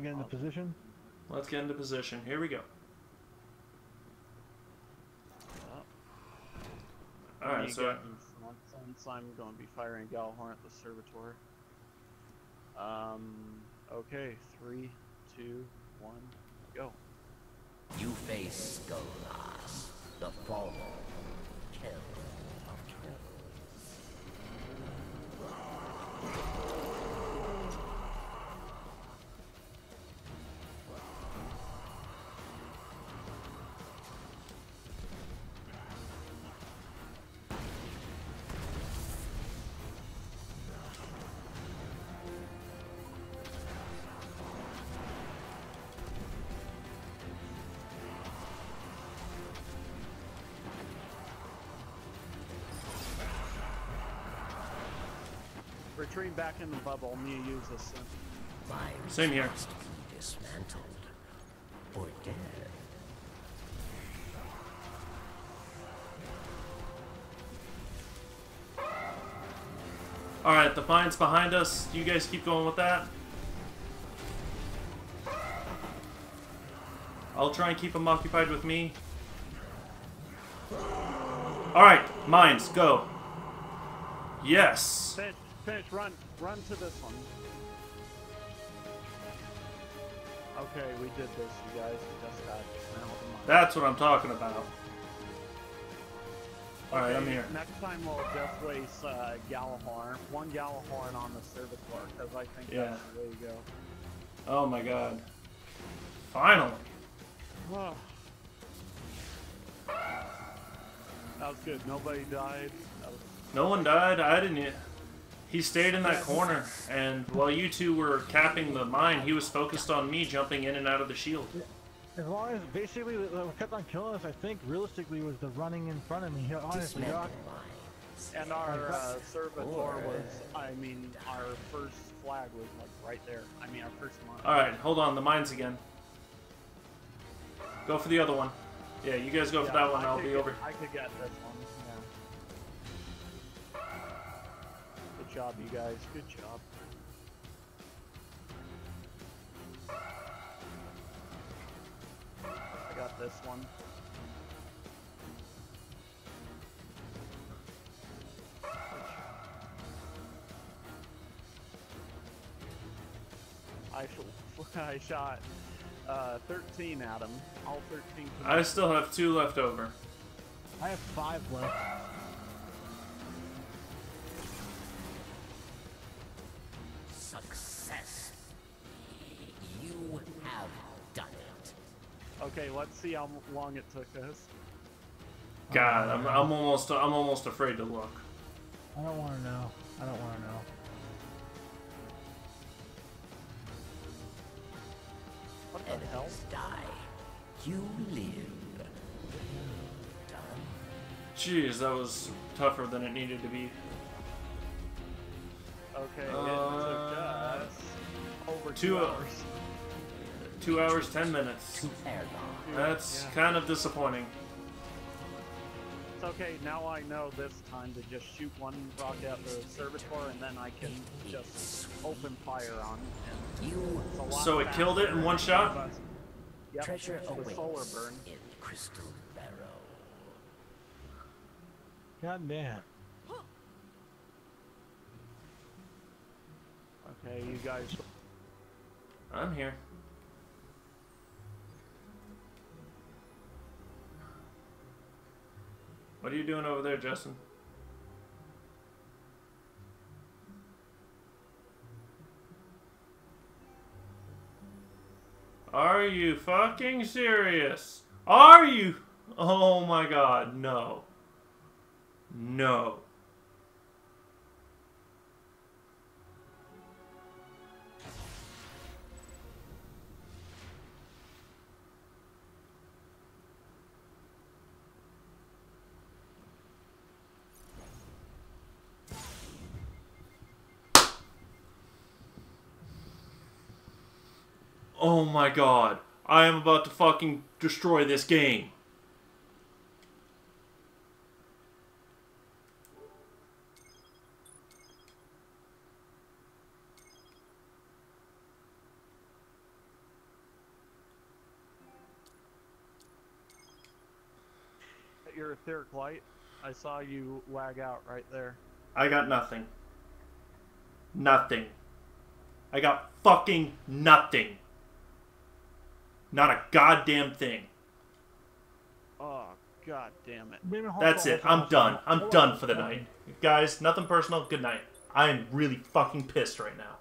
Want to get into position? Let's get into position. Here we go. Yep. All right, so get in front, Since I'm going to be firing Gjallarhorn at the Servitor. Um. Okay. Three, two, one, go. You face Skolas, the fallen kill Retreating back in the bubble. Me use this. My Same here. dismantled or dead. all right, the fine's behind us. You guys keep going with that. I'll try and keep them occupied with me. All right, mines, go. Yes. Finish. Finish. Run. Run to this one. Okay, we did this, you guys. We just got. That's what I'm talking about. All right, I'm here. Next time we'll just waste uh, Gjallarhorn, one Gjallarhorn on the Servitor, because I think Yeah. that's the way to go. Oh my god. Finally. Oh. That was good. Nobody died. That was, No one died. I didn't. He stayed in that corner, and while you two were capping the mine, he was focused on me jumping in and out of the shield. As long as basically what kept on killing us, I think realistically was the running in front of me. Honestly, Dismantle and our uh, Servitor was, I mean, our first flag was like right there. I mean, our first mine. All right, hold on. The mines again. Go for the other one. Yeah, you guys go for that one. I I'll be get- over. I could get this one. Good job, you guys. Good job. I got this one. I, sh- I shot uh, 13 at him. All 13. to I still have two left over. I have five left. Okay, let's see how long it took us. God, I'm, I'm almost I'm almost afraid to look. I don't want to know. I don't want to know. What the hell? Die. You live. Done. Jeez, that was tougher than it needed to be. Okay, it Uh, took us over two two hours. Hours. Two hours, ten minutes. To Ergon. That's Yeah. kind of disappointing. It's okay, now I know this time to just shoot one rocket at the Servitor and then I can just open fire on it. You it's a lot So it killed it in one shot? any. Yep, treasure the awaits solar burn. in Crystal Barrow. God damn. Okay, you guys. I'm here. What are you doing over there, Justin? Are you fucking serious? Are you? Oh my god, no. No. Oh my god. I am about to fucking destroy this game. Your etheric light, I saw you wag out right there. I got nothing. Nothing. I got fucking nothing. Not a goddamn thing. Oh, god damn it. Wait a minute, hold That's it. I'm done. I'm done for the night. Guys, nothing personal. Good night. I am really fucking pissed right now.